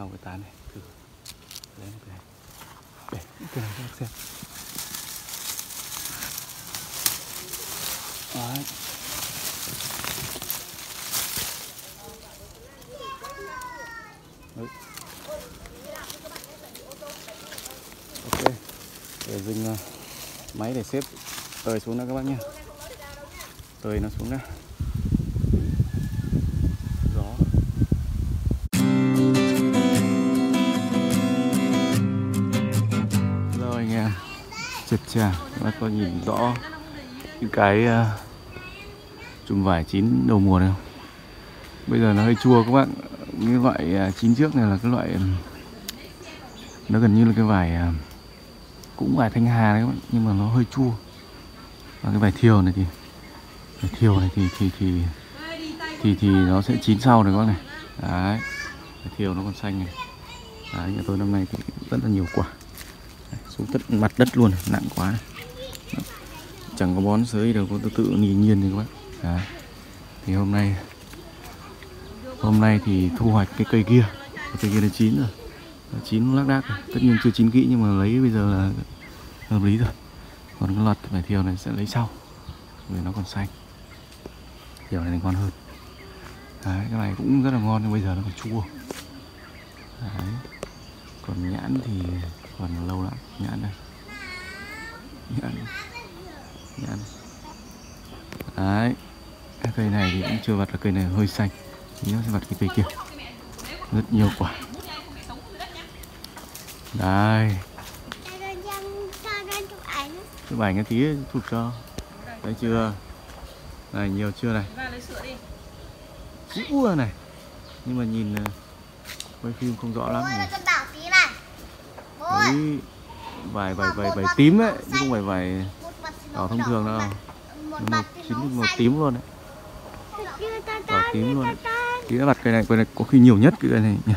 sau cái tán này, thử. Lấy cái này. Để, cái này cho các xem. Đấy. Đấy. ok, để dừng ờ, máy để xếp tời xuống đó các bác nhé tời nó xuống đó chà các bác có nhìn rõ những cái uh, chùm vải chín đầu mùa này không? Bây giờ nó hơi chua các bạn. Cái loại uh, chín trước này là cái loại nó gần như là cái vải uh, cũng vải thanh hà đấy các bạn nhưng mà nó hơi chua. Và cái vải thiều này thì vải thiều này thì thì thì thì thì nó sẽ chín sau này các bạn này. Đấy vải thiều nó còn xanh này. Đấy nhà tôi năm nay thì rất là nhiều quả xuống tất mặt đất luôn nặng quá. Này chẳng có bón sới đâu có tự tự nhìn nhiên thì các bác. Đấy. thì hôm nay hôm nay thì thu hoạch cái cây kia. Cái cây kia là chín rồi. Nó chín lác đác rồi. tất nhiên chưa chín kỹ nhưng mà lấy bây giờ là hợp lý rồi. Còn cái lọt vải thiều này sẽ lấy sau vì nó còn xanh. Kiểu này thì ngon hơn. Đấy, cái này cũng rất là ngon nhưng bây giờ nó còn chua. Đấy. còn nhãn thì còn lâu lắm. Nhãn đây. Nhãn. Nhãn. Đấy. Cái cây này thì cũng chưa vặt là cây này hơi xanh. Nhớ sẽ vặt cái cây kia. Rất nhiều quả. Đây. Chụp ảnh cái tí chụp cho. Thấy chưa? Này, nhiều chưa này? Dữ à này. Nhưng mà nhìn ờ, quay phim không rõ lắm. nhỉ đấy. Vài vài vài vài tím ấy chứ không phải vài đỏ thông thường đâu. Mà chín màu tím luôn đấy. Đỏ tím luôn tí đã vặt cây này cây này có khi nhiều nhất cái cây này nhỉ?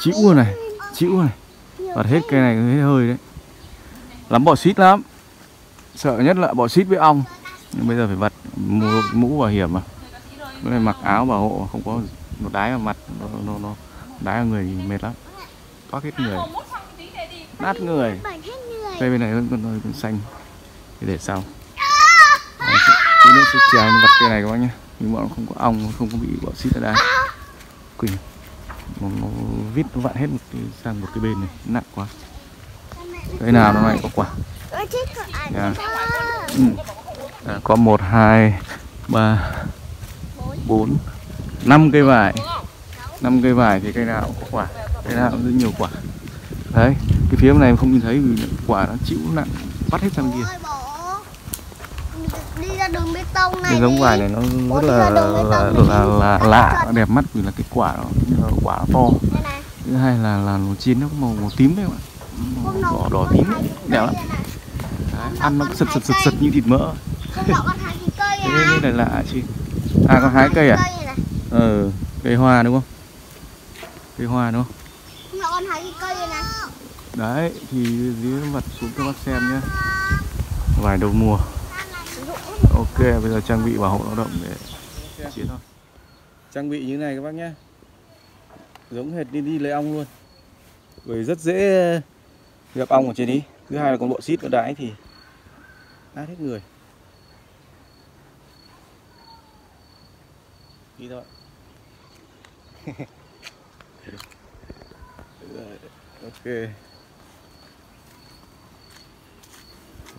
Chịu này chịu này. Vặt hết cây này hết hơi đấy. Lắm bọ xít lắm. Sợ nhất là bọ xít với ong. Nhưng bây giờ phải vặt mũ, mũ bảo hiểm mà. Cái này mặc áo bảo hộ không có một đái vào mặt nó nó, nó đái vào người thì mệt lắm toát hết người. Nát người. Cây bên này vẫn còn hơi còn xanh. Thì để sau. Đấy, tí nữa sẽ chèo vặt cây này các bác nhé. Nhưng mà nó không có ong không có bị bọ xít ở đây. Quỳnh nó, nó vít nó vặn hết một cái sang một cái bên này. Nặng quá. Cây nào nó lại có quả? Yeah. ừ. à, có một hai ba bốn năm cây vải. Năm cây vải thì cây nào cũng có quả nào cũng rất nhiều quả. Đấy cái phía này không nhìn thấy vì quả nó chịu nặng bắt hết sang kia. Đi ra đường bê tông này cái giống vải này nó rất là là, là, là, là lạ đẹp mắt vì là cái quả nó là quả nó to này. Thứ hai là là nó chín nó có màu màu tím đấy các bạn. Màu đỏ đỏ tím đấy. đẹp lắm. đấy, ăn nó sật sật sật sật như thịt mỡ. Con thế à? là lạ chứ à có hái cây à? cây này. Ờ cây hoa đúng không? Cây hoa đúng không con hai cái cây này đấy thì dưới mặt xuống cho bác xem nhé. Vài đầu mùa. Ok bây giờ trang bị bảo hộ lao động để chiến thôi. Trang bị như này các bác nhé. Giống hệt đi đi lấy ong luôn. Bởi rất dễ gặp ong ở trên ý. Thứ hai là con bộ xít nó đái thì nát hết người. Đi thôi Rồi, ok.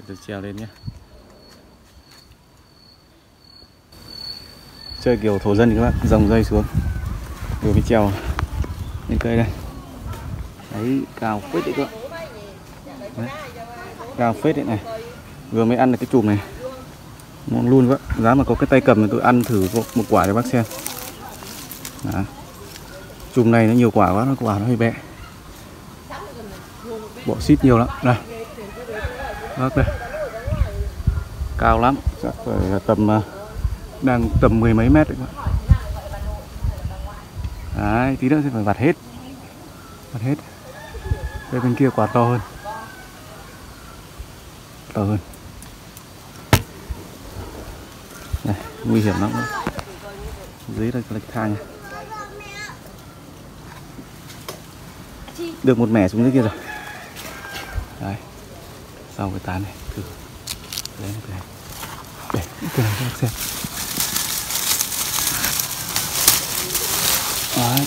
Tôi treo lên nhé. Chơi kiểu thổ dân thì các bạn dòng dây xuống. Rồi mới treo lên cây đây. Đấy cao phết đấy các bạn. Cào cao phết đấy này. Vừa mới ăn được cái chùm này. Ngon luôn vậy giá mà có cái tay cầm thì tôi ăn thử một, quả cho bác xem. Đó. chùm này nó nhiều quả quá nó quả nó hơi bẹ bọ xít nhiều lắm. Đây. Bác đây. Cao lắm. Chắc phải là tầm à, đang tầm mười mấy mét đấy các bạn. Đấy tí nữa sẽ phải vặt hết. Vặt hết. Đây bên kia quả to hơn. To hơn. Này nguy hiểm lắm. Đấy. dưới đây là lệch thang được một mẻ xuống dưới kia rồi đấy. Sau cái tán này, thử. Lấy cái này. Để, cái này cho xem. Đấy.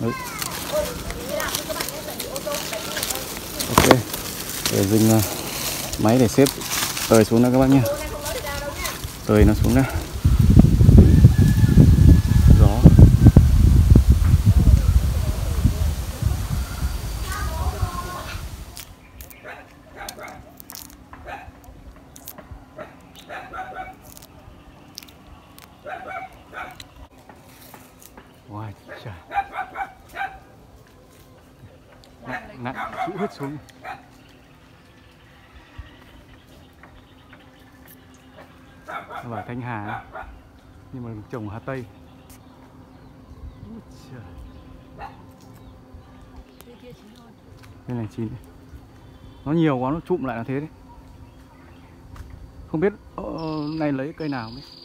Đấy. ok. Để dừng ờ, máy để xếp tời xuống đó các bác nhé tời nó xuống đó Ôi trời. Nặng nặng chữ hết xuống. Nó bảo Thanh Hà nhưng mà trồng Hà Tây. Ôi trời. đây này chín nó nhiều quá nó trụm lại là thế đấy. Không biết ờ, này lấy cây nào không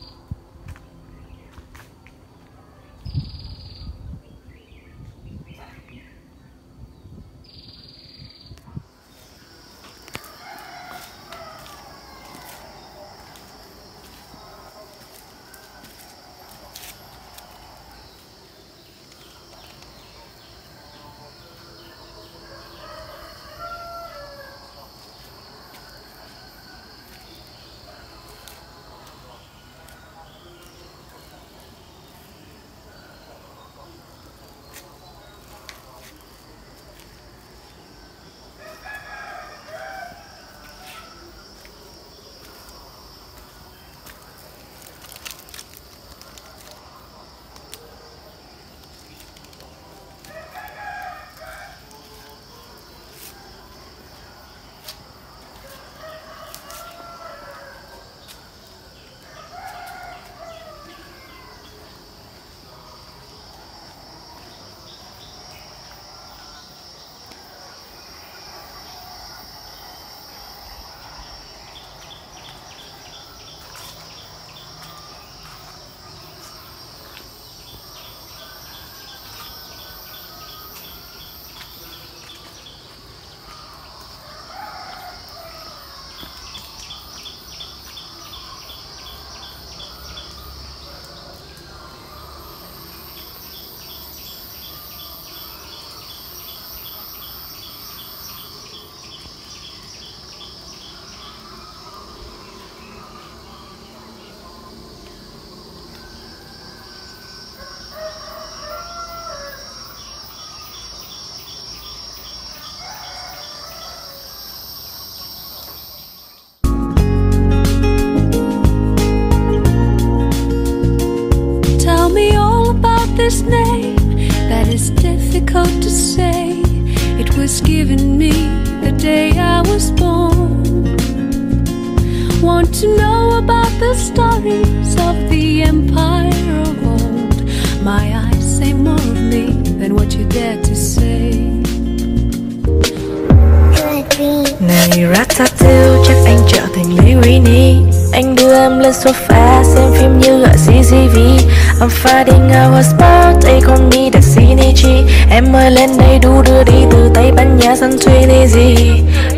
given me the day I was born. Want to know about the stories of the empire of old? My eyes say more of me than what you dare to say. Này Ratatouille chắc anh trở thành Winnie Anh đưa em lên sofa dream như ở CCV I'm fighting our spot, đây không đi taxi ni chi Em ơi lên đây đu đưa đi từ Tây Ban Nha sang Tunisia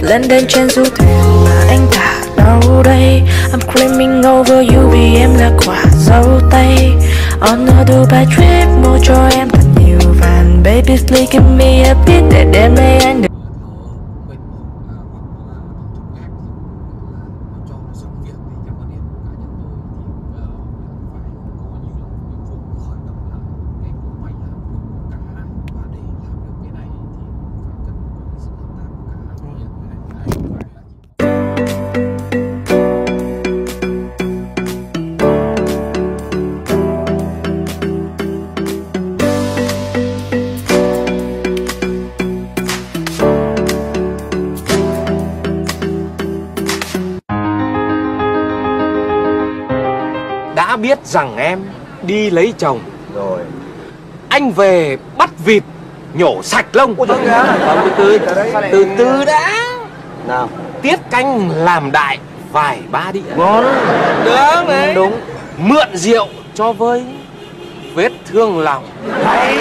Lên đến trên du thuyền mà anh thả đâu đây? I'm creaming over you vì em là quả dâu tây. On a Dubai trip mua cho em thật nhiều vàng. Baby please give me a bit để đêm nay anh được. Đã biết rằng em đi lấy chồng. Rồi. Anh về bắt vịt nhổ sạch lông. Ôi trời ơi, từ từ từ từ đã. Nào. Tiết canh làm đại vài ba đĩa. Ngon. Được đấy. Đúng mượn rượu cho vơi vết thương lòng. Hãy